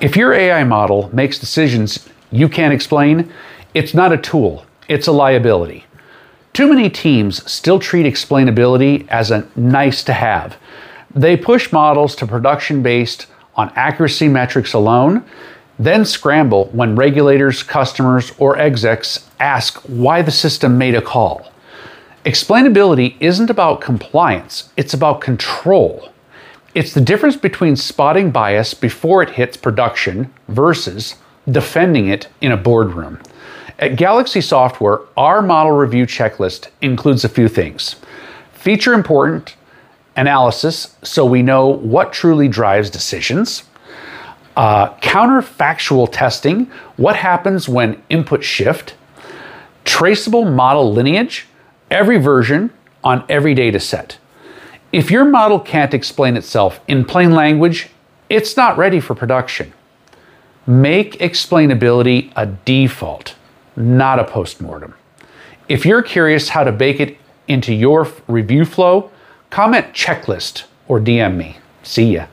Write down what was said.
If your AI model makes decisions you can't explain, it's not a tool, it's a liability. Too many teams still treat explainability as a nice to have. They push models to production based on accuracy metrics alone, then scramble when regulators, customers, or execs ask why the system made a call. Explainability isn't about compliance, it's about control. It's the difference between spotting bias before it hits production versus defending it in a boardroom. At Galaxy Software, our model review checklist includes a few things feature importance analysis so we know what truly drives decisions, uh, counterfactual testing what happens when input shift, traceable model lineage every version on every data set. If your model can't explain itself in plain language, it's not ready for production. Make explainability a default, not a postmortem. If you're curious how to bake it into your review flow, comment checklist or DM me. See ya.